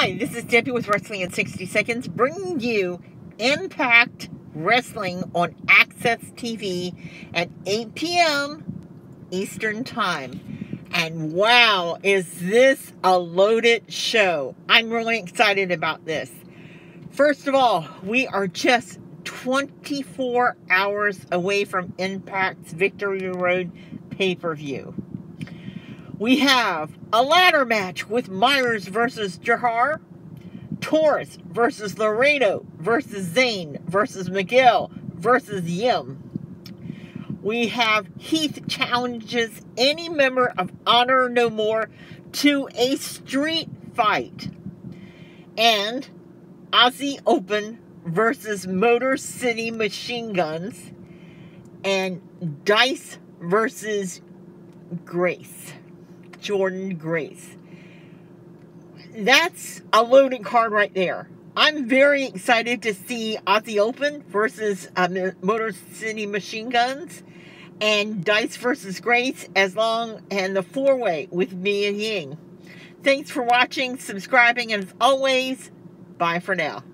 Hi, this is Debbie with Wrestling in 60 Seconds, bringing you Impact Wrestling on AXS TV at 8 p.m. Eastern Time. And wow, is this a loaded show? I'm really excited about this. First of all, we are just 24 hours away from Impact's Victory Road pay per view we have a ladder match with Myers versus Jahar, Taurus versus Laredo versus Zayne versus Miguel versus Yim. We have Heath challenges any member of Honor No More to a street fight. And Aussie Open versus Motor City Machine Guns. And Dice versus Grace. Jordynne Grace. That's a loaded card right there. I'm very excited to see Aussie Open versus uh, Motor City Machine Guns and Dice versus Grace as long and the four way with Mia Yim. Thanks for watching, subscribing, and as always, bye for now.